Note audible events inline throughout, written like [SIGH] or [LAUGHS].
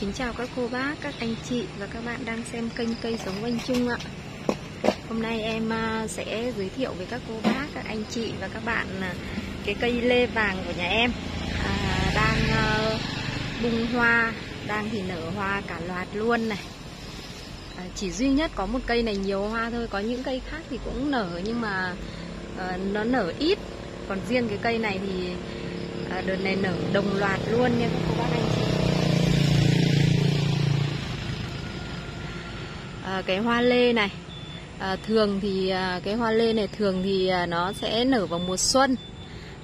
Kính chào các cô bác, các anh chị và các bạn đang xem kênh cây sống anh Trung ạ. Hôm nay em à, sẽ giới thiệu với các cô bác, các anh chị và các bạn à, cái cây lê vàng của nhà em. À, Đang à, bung hoa, đang thì nở hoa cả loạt luôn này. À, Chỉ duy nhất có một cây này nhiều hoa thôi, có những cây khác thì cũng nở nhưng mà à, nó nở ít. Còn riêng cái cây này thì à, đợt này nở đồng loạt luôn nha các cô à, cái hoa lê này. À, thường thì à, cái hoa lê này thường thì à, nó sẽ nở vào mùa xuân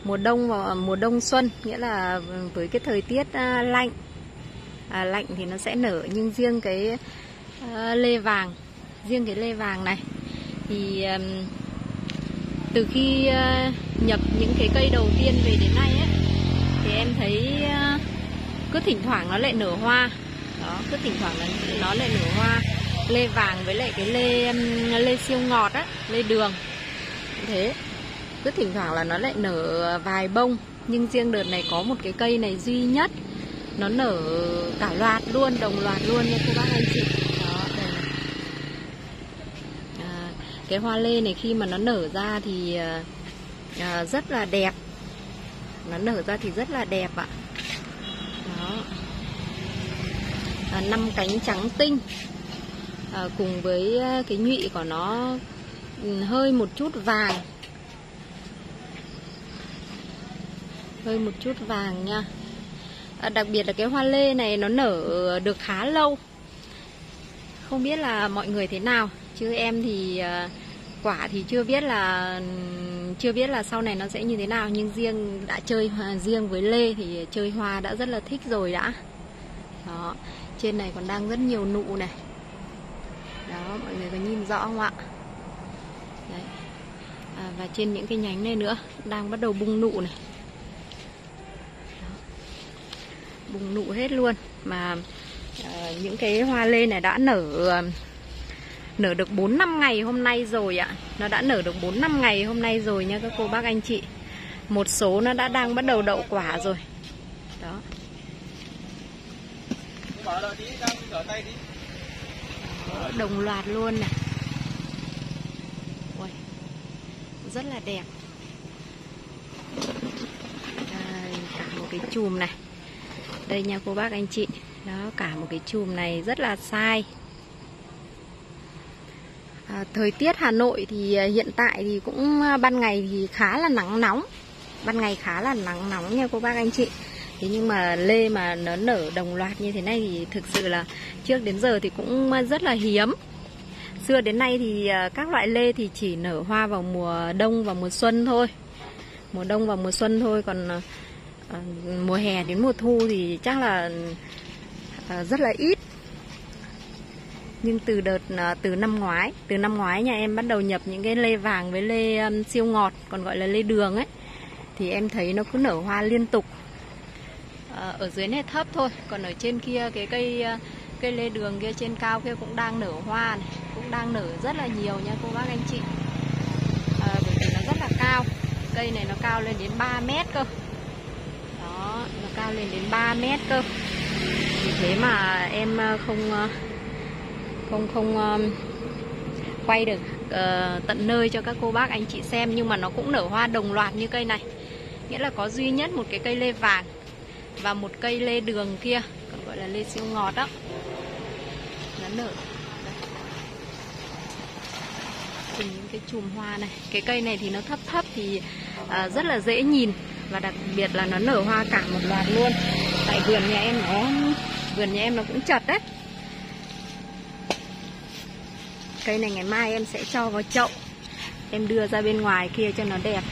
mùa đông vào à, mùa đông xuân nghĩa là ừ, với cái thời tiết à, lạnh. À, lạnh thì nó sẽ nở nhưng riêng cái à, lê vàng riêng cái lê vàng này thì à, từ khi à, nhập những cái cây đầu tiên về đến nay ấy, thì em thấy à, cứ thỉnh thoảng nó lại nở hoa. Đó cứ thỉnh thoảng là nó lại nở hoa lê vàng với lại cái lê um, lê siêu ngọt á lê đường. Thế cứ thỉnh thoảng là nó lại nở vài bông nhưng riêng đợt này có một cái cây này duy nhất nó nở cả loạt luôn đồng loạt luôn nha cô bác anh chị. Đó đây này. À, cái hoa lê này khi mà nó nở ra thì à, à rất là đẹp. Nó nở ra thì rất là đẹp ạ. Đó. À, năm cánh trắng tinh à, cùng với ờ, cái nhụy của nó ừ, hơi một chút vàng. Hơi một chút vàng nha. À, đặc biệt là cái hoa lê này nó nở được khá lâu. Không biết là mọi người thế nào chứ em thì à, quả thì chưa biết là chưa biết là sau này nó sẽ như thế nào. Nhưng riêng đã chơi hoa riêng với lê thì chơi hoa đã rất là thích rồi đã. Đó trên này còn đang rất nhiều nụ này đó mọi người có nhìn rõ không ạ? Đấy. À, và trên những cái nhánh này nữa đang bắt đầu bung nụ này. Đó. bung nụ hết luôn. Mà à, những cái hoa lê này đã nở ờ, nở được 4 năm ngày hôm nay rồi ạ. Nó đã nở được 4 năm ngày hôm nay rồi nha các cô bác anh chị. Một số nó đã đang bắt đầu đậu quả rồi. Đó đồng loạt luôn này. Ui, rất là đẹp. Đây, cả một cái chùm này. Đây nha cô bác anh chị. Đó cả một cái chùm này rất là sai. À, thời tiết Hà Nội thì à, hiện tại thì cũng à, ban ngày thì khá là nắng nóng. Ban ngày khá là nắng nóng nha cô bác anh chị. Thế nhưng mà lê mà nó nở đồng loạt như thế này thì thực sự là trước đến giờ thì cũng rất là hiếm. Xưa đến nay thì à, các loại lê thì chỉ nở hoa vào mùa đông và mùa xuân thôi. Mùa đông và mùa xuân thôi còn à, à, mùa hè đến mùa thu thì chắc là rất là ít. Nhưng từ đợt từ năm ngoái, từ năm ngoái nhà em bắt đầu nhập những cái lê vàng với lê siêu ngọt còn gọi là lê đường ấy thì em thấy nó cứ nở hoa liên tục ở dưới này thấp thôi. Còn ở trên kia cái cây ờ, cây lê đường kia trên cao kia cũng đang nở hoa này cũng đang nở rất là nhiều nha cô bác anh chị. À, bởi vì nó rất là cao. Cây này nó cao lên đến 3 mét cơ. Đó nó cao lên đến 3 mét cơ. Vì thế mà em ờ, không không không quay được uh, tận nơi cho các cô bác anh chị xem. Nhưng mà nó cũng nở hoa đồng loạt như cây này. Nghĩa là có duy nhất một cái cây lê vàng và một cây lê đường kia còn gọi là lê siêu ngọt đó. Nó nở. Cùng những cái chùm hoa này cái cây này thì nó thấp thấp thì à, rất là dễ nhìn và đặc biệt là nó nở hoa cả một loạt luôn. Tại vườn nhà em nó vườn nhà em nó cũng chật đấy. Cây này ngày mai em sẽ cho vào chậu. Em đưa ra bên ngoài kia cho nó đẹp.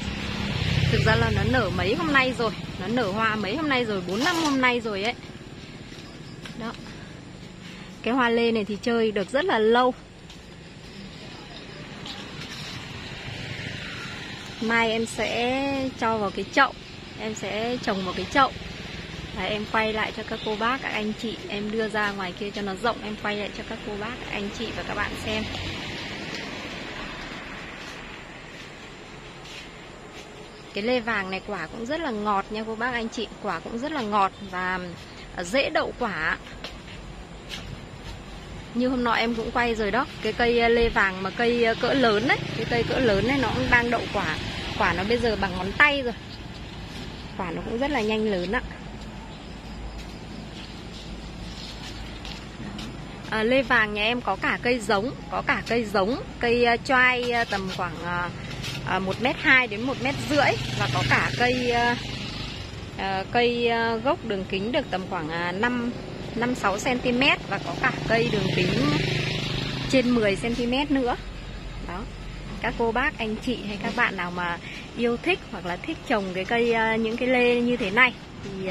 Thực ra là nó nở mấy hôm nay rồi nó nở hoa mấy hôm nay rồi 4 năm hôm nay rồi ấy. Đó. Cái hoa lê này thì chơi được rất là lâu. Mai em sẽ cho vào cái chậu. Em sẽ trồng vào cái chậu. Và em quay lại cho các cô bác, các anh chị em đưa ra ngoài kia cho nó rộng, em quay lại cho các cô bác, các anh chị và các bạn xem. Cái lê vàng này quả cũng rất là ngọt nha cô bác anh chị quả cũng rất là ngọt và à, dễ đậu quả. Như hôm nọ em cũng quay rồi đó cái cây à, lê vàng mà cây à, cỡ lớn đấy cái cây cỡ lớn này nó cũng đang đậu quả. Quả nó bây giờ bằng ngón tay rồi. Quả nó cũng rất là nhanh lớn ạ. À, lê vàng nhà em có cả cây giống có cả cây giống cây choai tầm khoảng uh, một mét hai đến một mét rưỡi và có cả cây uh, cây uh, gốc đường kính được tầm khoảng uh, 5 5 6 cm và có cả cây đường kính trên 10 cm nữa. Đó. Các cô bác, anh chị hay các bạn nào mà yêu thích hoặc là thích trồng cái cây những cái lê như thế này thì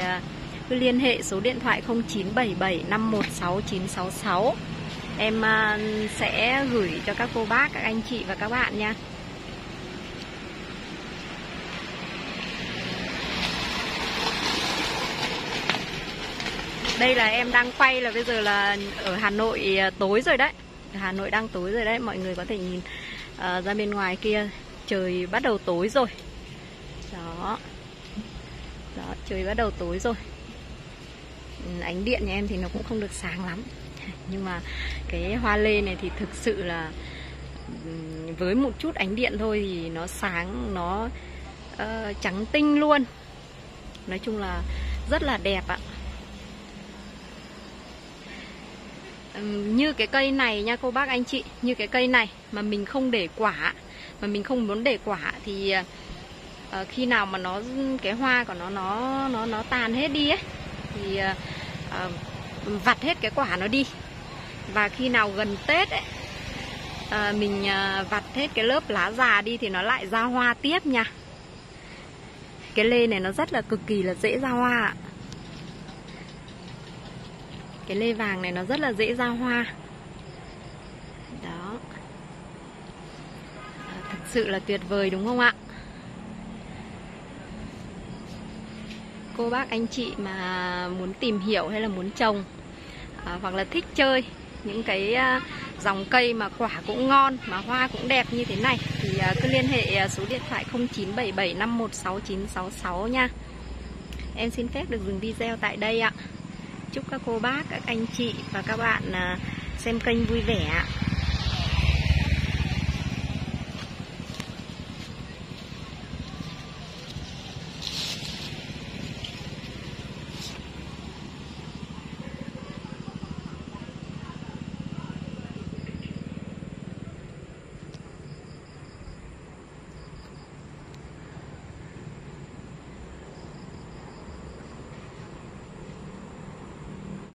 cứ liên hệ số điện thoại 0977 516 966 Em sẽ gửi cho các cô bác, các anh chị và các bạn nha Đây là em đang quay là bây giờ là ở Hà Nội à, tối rồi đấy. Hà Nội đang tối rồi đấy Mọi người có thể nhìn uh, ra bên ngoài kia. Trời bắt đầu tối rồi. Đó. Đó trời bắt đầu tối rồi. Ừ, ánh điện nhà em thì nó cũng không được sáng lắm. [LAUGHS] Nhưng mà cái hoa lê này thì thực sự là ừ, với một chút ánh điện thôi thì nó sáng nó uh, trắng tinh luôn. Nói chung là rất là đẹp ạ. Như cái cây này nha cô bác anh chị như cái cây này mà mình không để quả mà mình không muốn để quả thì uh, khi nào mà nó cái hoa của nó nó nó nó tàn hết đi ấy thì uh, vặt hết cái quả nó đi. Và khi nào gần tết ấy uh, mình uh, vặt hết cái lớp lá già đi thì nó lại ra hoa tiếp nha. Cái lê này nó rất là cực kỳ là dễ ra hoa ạ cái lê vàng này nó rất là dễ ra hoa đó thật sự là tuyệt vời đúng không ạ cô bác anh chị mà muốn tìm hiểu hay là muốn trồng à, hoặc là thích chơi những cái à, dòng cây mà quả cũng ngon mà hoa cũng đẹp như thế này thì à, cứ liên hệ à, số điện thoại 0977516966 nha. Em xin phép được dừng video tại đây ạ. Chúc các cô bác, các anh chị và các bạn à, xem kênh vui vẻ ạ.